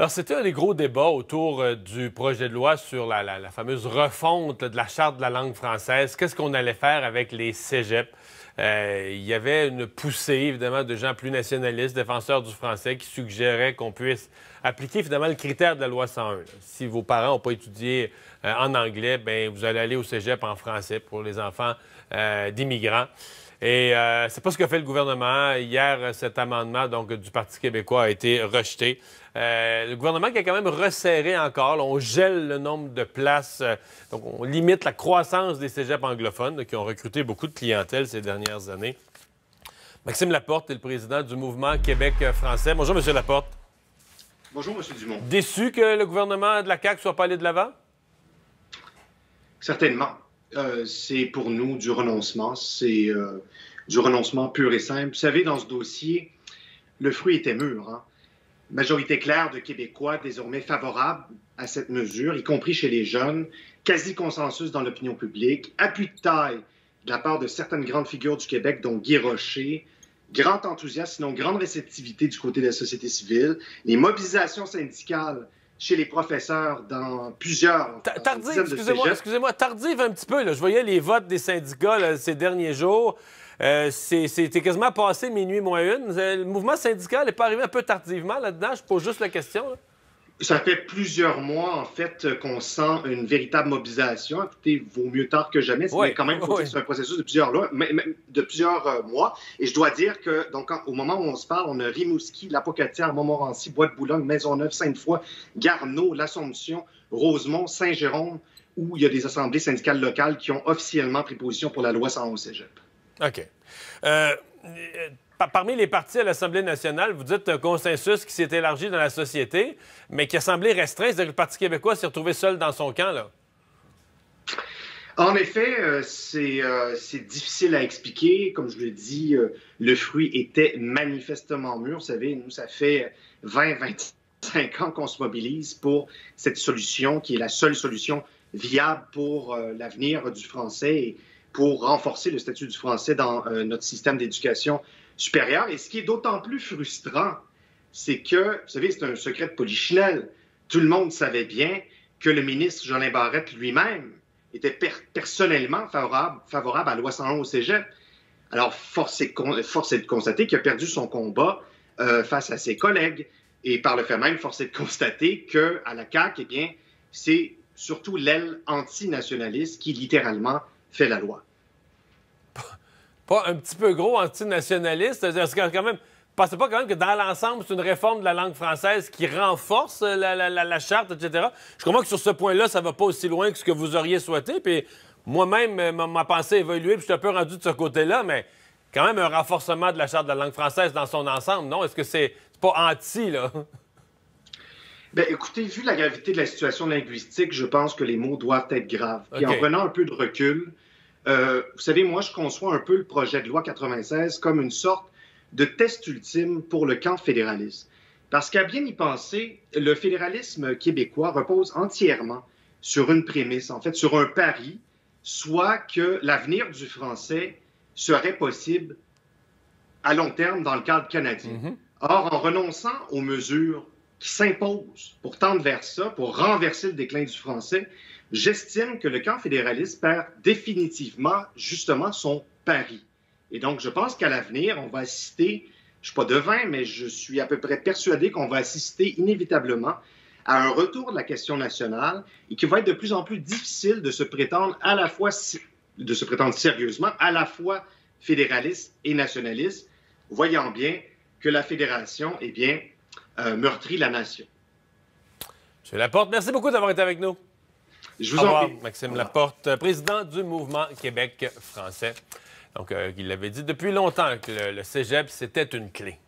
Alors, c'était un des gros débats autour euh, du projet de loi sur la, fameuse refonte de la charte de la langue française. Qu'est-ce qu'on allait faire avec les cégeps? Euh, il y avait une poussée, évidemment, de gens plus nationalistes, défenseurs du français, qui suggéraient qu'on puisse appliquer, finalement, le critère de la loi 101. Si vos parents n'ont pas étudié euh, en anglais, ben vous allez aller au cégep en français pour les enfants d'immigrants. Et euh, c'est pas ce que fait le gouvernement. Hier, cet amendement donc, du Parti québécois a été rejeté. Euh, le gouvernement qui a quand même resserré encore. on gèle le nombre de places. Euh, donc, on limite la croissance des cégeps anglophones qui ont recruté beaucoup de clientèle ces dernières années. Maxime Laporte est le président du mouvement Québec français. Bonjour, M. Laporte. Bonjour, M. Dumont. Déçu que le gouvernement de la CAQ soit pas allé de l'avant? Certainement. Euh, c'est pour nous du renoncement. C'est euh, du renoncement pur et simple. Vous savez, dans ce dossier, le fruit était mûr. Hein? Majorité claire de Québécois désormais favorables à cette mesure, y compris chez les jeunes, quasi consensus dans l'opinion publique, appui de taille de la part de certaines grandes figures du Québec, dont Guy Rocher, grand enthousiasme, sinon grande réceptivité du côté de la société civile, les mobilisations syndicales chez les professeurs dans plusieurs. Tardive, excusez-moi, excusez-moi, tardive un petit peu. Là. Je voyais les votes des syndicats ces derniers jours. Euh, c'était quasiment passé minuit moins une. Le mouvement syndical n'est pas arrivé un peu tardivement là-dedans? Je pose juste la question. Ça fait plusieurs mois, en fait, qu'on sent une véritable mobilisation. Écoutez, vaut mieux tard que jamais. Mais quand même, c'est un processus de plusieurs, de plusieurs euh, mois. Et je dois dire que, donc, au moment où on se parle, on a Rimouski, L'Apocatière, Montmorency, Bois-de-Boulogne, Maisonneuve, Sainte-Foy, Garneau, L'Assomption, Rosemont, Saint-Jérôme, où il y a des assemblées syndicales locales qui ont officiellement pris position pour la loi 111 cégep. OK. Euh, parmi les partis à l'Assemblée nationale, vous dites un consensus qui s'est élargi dans la société, mais qui a semblé restreint. C'est-à-dire que le Parti québécois s'est retrouvé seul dans son camp, là. En effet, euh, euh, c'est difficile à expliquer. Comme je l'ai dit, euh, le fruit était manifestement mûr. Vous savez, nous, ça fait 20, 25 ans qu'on se mobilise pour cette solution qui est la seule solution viable pour l'avenir du français pour renforcer le statut du français dans notre système d'éducation supérieure. Et ce qui est d'autant plus frustrant, c'est que, vous savez, c'est un secret de polichinelle. Tout le monde savait bien que le ministre Jolin Barrette lui-même était personnellement favorable, favorable à la loi 101 au cégep. Alors, force est, de constater qu'il a perdu son combat euh, face à ses collègues. Et par le fait même, force est de constater qu'à la CAQ, eh bien, c'est surtout l'aile antinationaliste qui littéralement fait la loi pas un petit peu gros antinationaliste? C'est quand même. Pensez pas quand même que dans l'ensemble, c'est une réforme de la langue française qui renforce la, charte, etc. Je comprends que sur ce point-là, ça va pas aussi loin que ce que vous auriez souhaité. Puis moi-même, euh, ma, pensée a évolué, puis je suis un peu rendu de ce côté-là, mais quand même un renforcement de la charte de la langue française dans son ensemble, non? Est-ce que c'est pas anti, là? Bien, écoutez, vu la gravité de la situation linguistique, je pense que les mots doivent être graves. Puis en prenant un peu de recul, euh, vous savez, moi, je conçois un peu le projet de loi 96 comme une sorte de test ultime pour le camp fédéraliste. Parce qu'à bien y penser, le fédéralisme québécois repose entièrement sur une prémisse, en fait, sur un pari, soit que l'avenir du français serait possible à long terme dans le cadre canadien. Mm-hmm. Or, en renonçant aux mesures qui s'imposent pour tendre vers ça, pour renverser le déclin du français, j'estime que le camp fédéraliste perd définitivement justement son pari. Et donc, je pense qu'à l'avenir, on va assister, je ne suis pas devin, mais je suis à peu près persuadé qu'on va assister inévitablement à un retour de la question nationale et qu'il va être de plus en plus difficile de se prétendre à la fois, de se prétendre sérieusement, à la fois fédéraliste et nationaliste, voyant bien que la fédération, eh bien, euh, meurtrit la nation. M. Laporte, merci beaucoup d'avoir été avec nous. Je vous en prie. Maxime Laporte, président du mouvement Québec français. Donc, euh, il avait dit depuis longtemps que le cégep, c'était une clé.